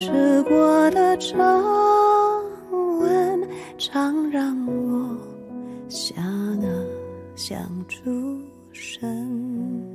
吃过的皱纹，常让我想啊想出神。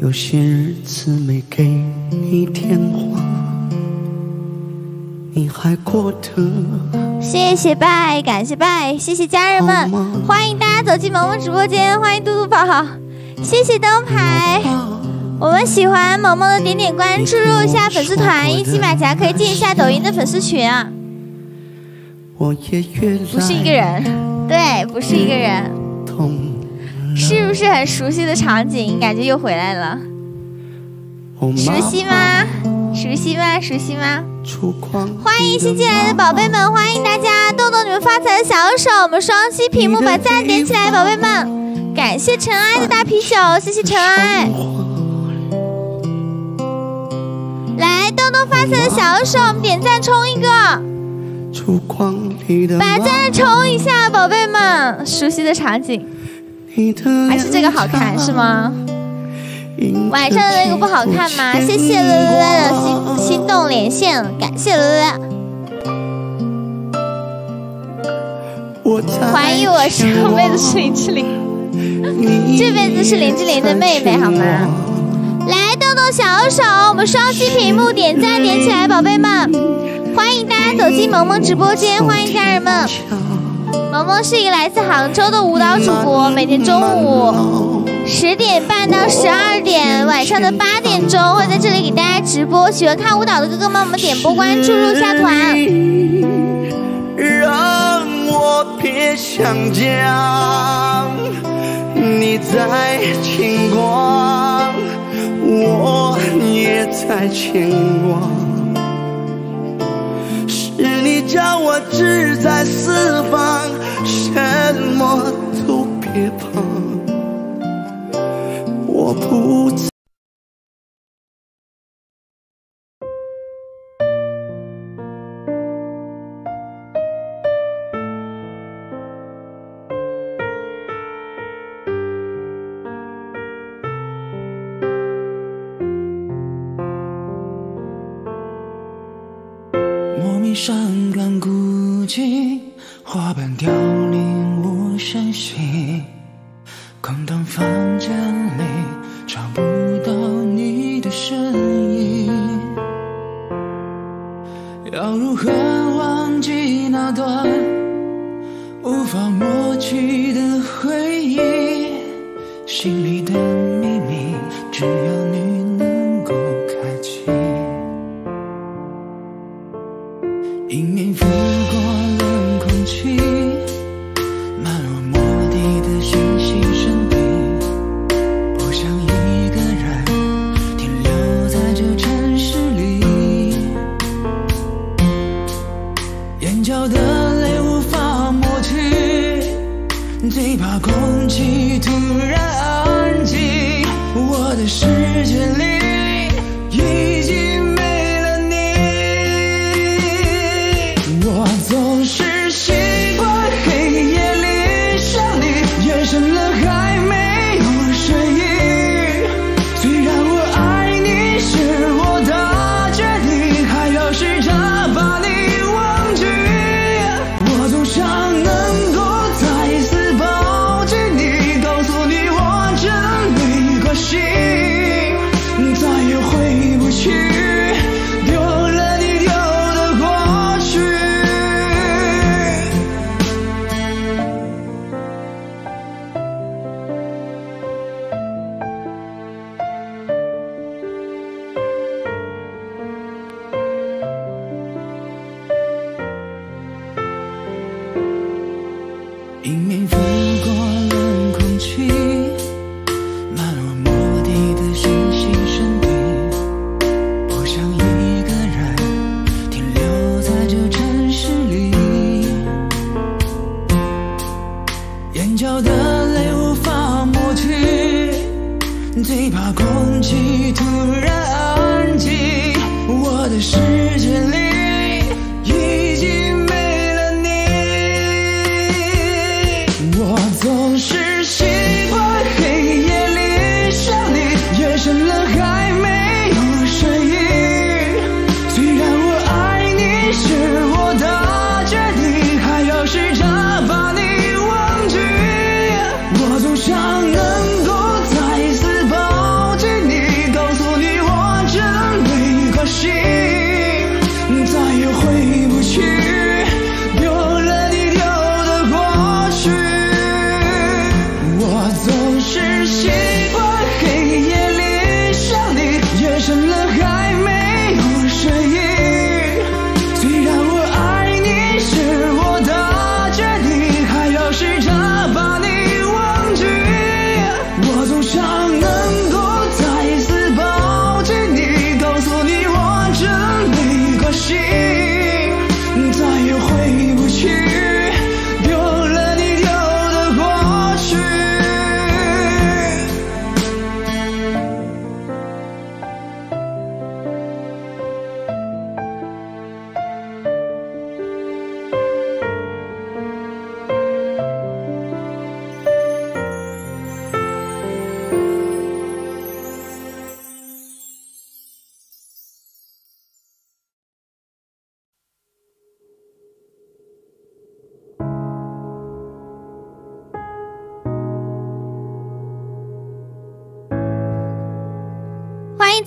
有些日子没给你电话，你还过得谢谢拜，感谢拜，谢谢家人们，欢迎大家走进萌萌直播间，欢迎嘟嘟宝，谢谢灯牌。我们喜欢萌萌的点点关注，入一下粉丝团，一起马甲可以进一下抖音的粉丝群啊。我也越不是一个人，对，不是一个人，痛是不是很熟悉的场景？感觉又回来了，熟悉吗？熟悉吗？熟悉吗？欢迎新进来的宝贝们，欢迎大家动动你们发财的小手，我们双击屏幕把赞点起来，宝贝们，感谢尘埃的大啤酒，谢谢尘埃，来动动发财的小手，我们点赞冲一个，把赞冲一下，宝贝们，熟悉的场景，还是这个好看是吗？晚上的那个不好看吗？谢谢乐乐的心心动连线，感谢乐乐。怀疑我上辈子是林志玲，这辈子是林志玲的妹妹好吗？来动动小手，我们双击屏幕点赞点起来，宝贝们！欢迎大家走进萌萌直播间，欢迎家人们。萌萌是一个来自杭州的舞蹈主播，每天中午十点半到十二点，晚上的八点钟会在这里给大家直播。喜欢看舞蹈的哥哥们，我们点播关注入下团。让我别想家，你在牵挂，我也在牵挂。是你叫我志在四方，什么都别怕，我不。莫名伤感孤寂，花瓣凋零无声息。空荡房间里找不到你的身影，要如何忘记那段无法抹去的回忆？心里的秘密，只有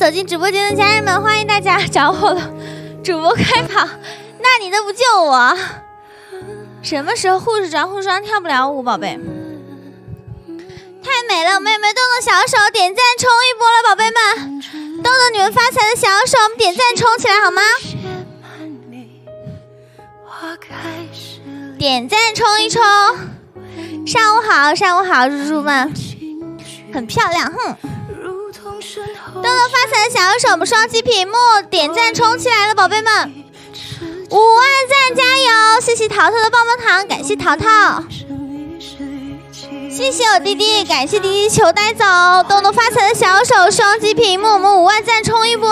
走进直播间的家人们，欢迎大家找我了。主播开跑，那你都不救我？什么时候护士装护士装跳不了舞，宝贝？太美了，妹妹动动小手点赞冲一波了，宝贝们，动动你们发财的小手，我们点赞冲起来好吗？点赞冲一冲！上午好，上午好，猪猪们，很漂亮，哼！动动发财的小手，我们双击屏幕，点赞冲起来了，宝贝们，五万赞加油！谢谢淘淘的棒棒糖，感谢淘淘。谢谢我弟弟，感谢弟弟求带走，动动发财的小手，双击屏幕，我们五万赞冲一波。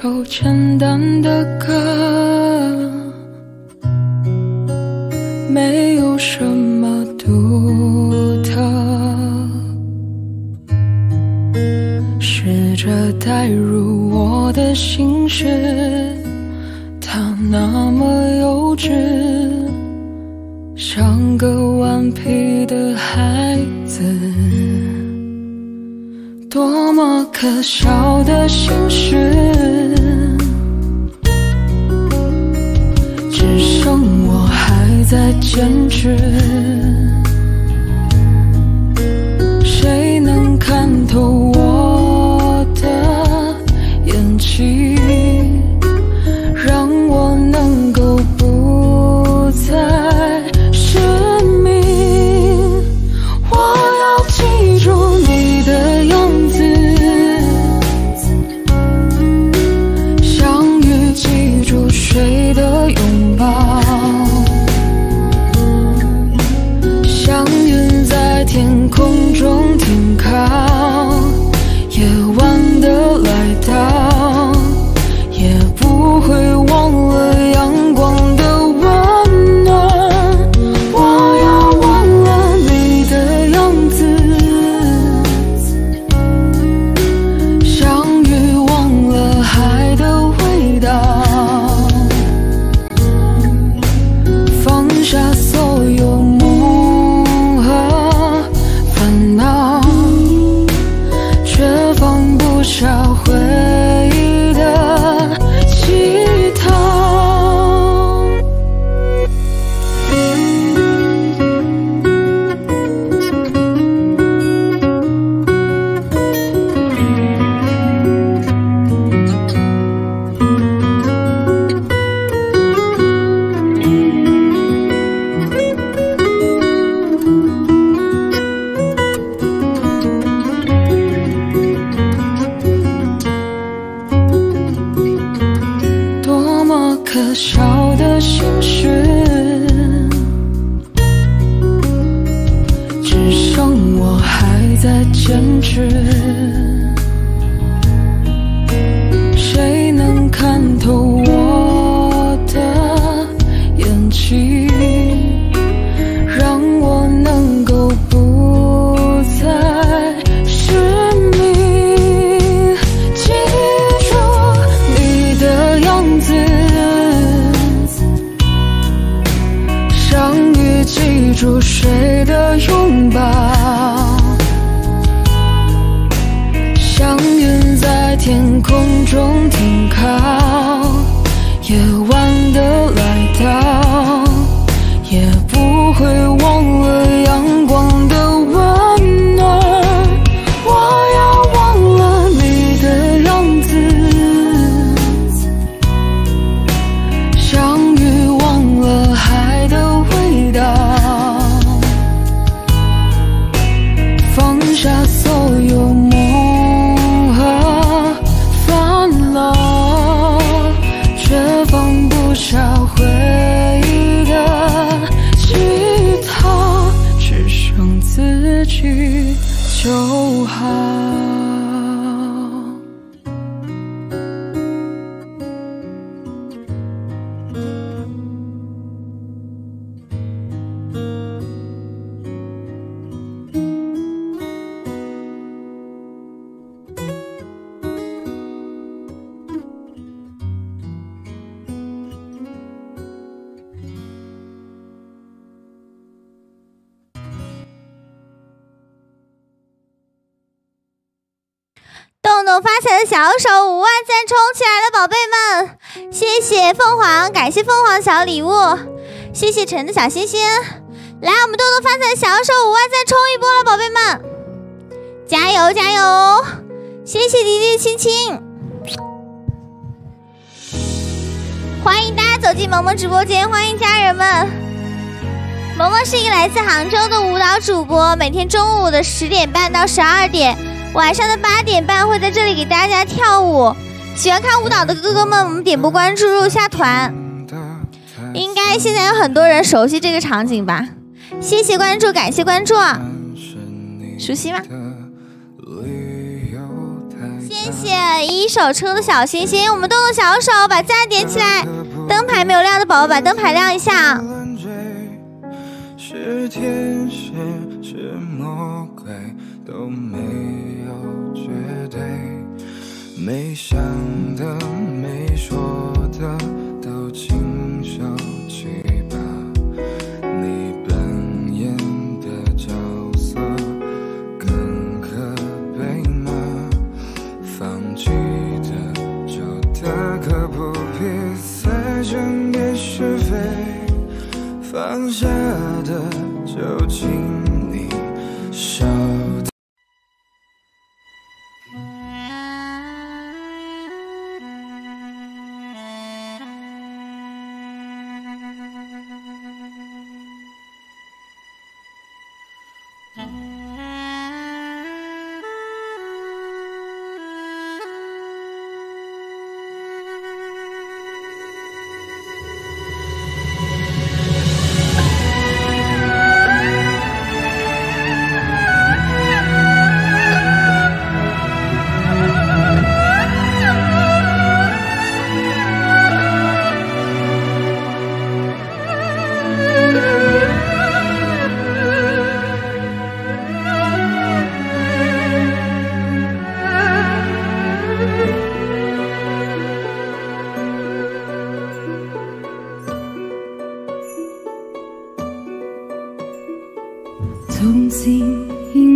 首简单的歌，没有什么独特。试着带入我的心事，它那么幼稚，像个顽皮的孩子。多么可笑的心事，剩我还在坚持。谁能看透是。发财的小手五万赞冲起来了，宝贝们！谢谢凤凰，感谢凤凰小礼物，谢谢陈的小心心。来，我们豆豆发财的小手五万赞冲一波了，宝贝们，加油加油！谢谢迪迪亲亲，欢迎大家走进萌萌直播间，欢迎家人们。萌萌是一个来自杭州的舞蹈主播，每天中午的十点半到十二点。晚上的八点半会在这里给大家跳舞，喜欢看舞蹈的哥哥们，我们点播关注入下团。应该现在有很多人熟悉这个场景吧？谢谢关注，感谢关注，熟悉吗？谢谢一手车的小心心，我们动动小手把赞点起来。灯牌没有亮的宝宝把灯牌亮一下。是天使是魔鬼都没没想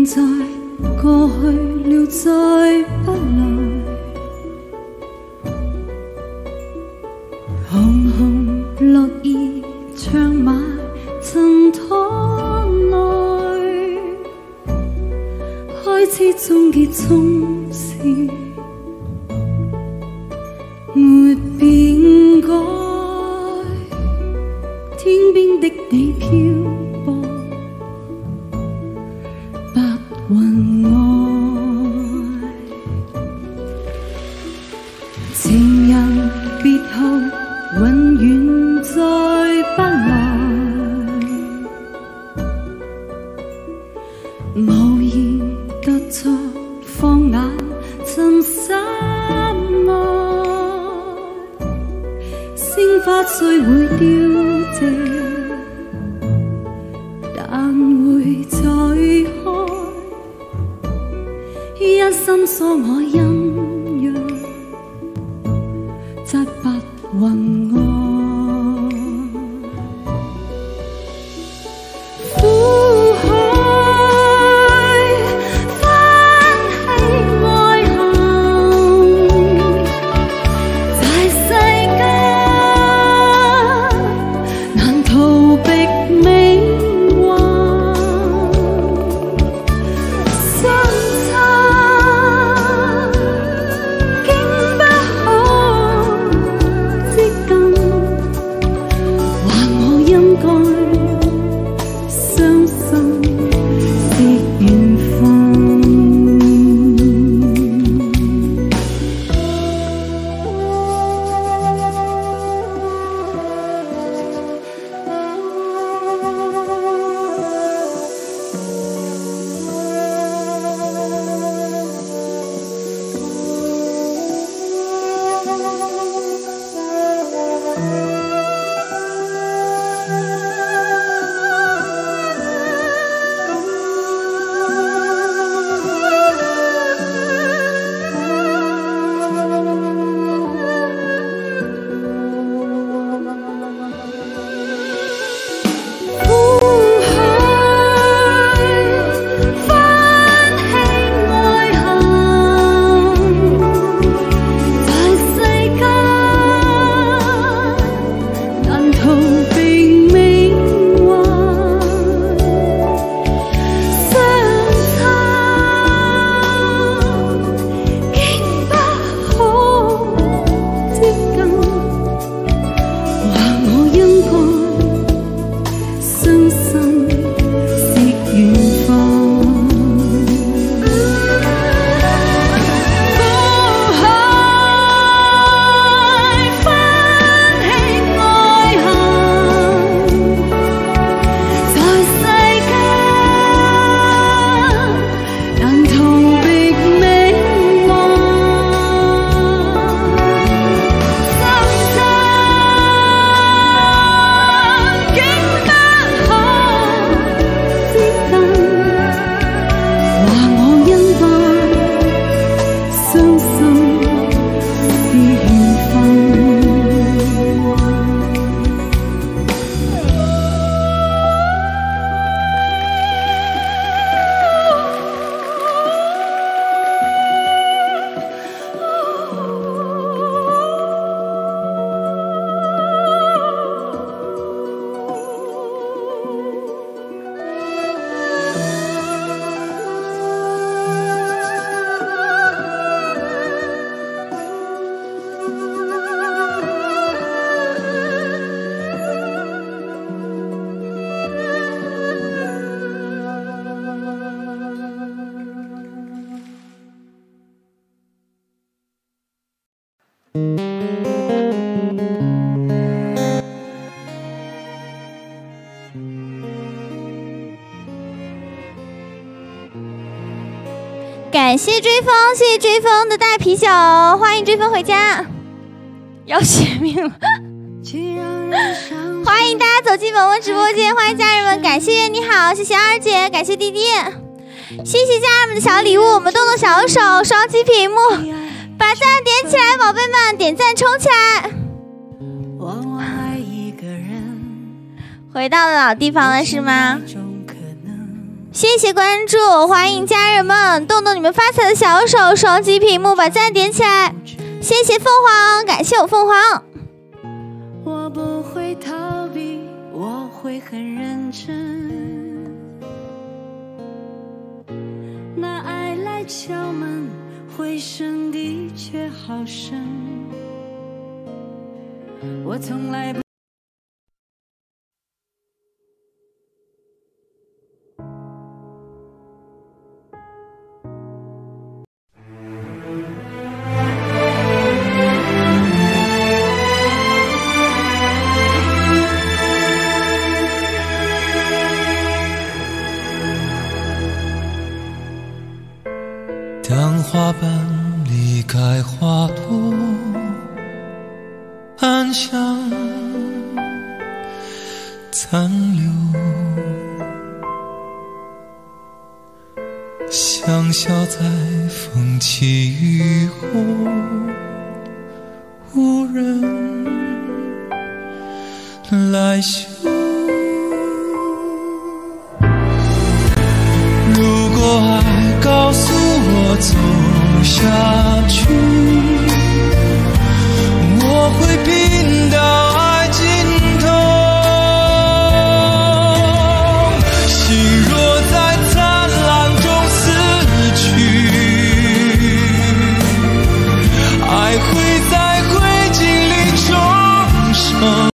在过去了，再不。感谢追风，谢谢追风的大啤酒，欢迎追风回家，要血命了！欢迎大家走进萌萌直播间，欢迎家人们，感谢你好，谢谢二姐，感谢弟弟，谢谢家人们的小礼物，我们动动小手，双击屏幕，把赞点起来，宝贝们，点赞冲起来！回到了老地方了是吗？谢谢关注，欢迎家人们，动动你们发财的小手，双击屏幕，把赞点起来！谢谢凤凰，感谢我凤凰。我不会逃避，我会很认真。那爱来敲门，回声的确好深。我从来不。香消在风起雨后无人来嗅如果爱告诉我走下去我会闭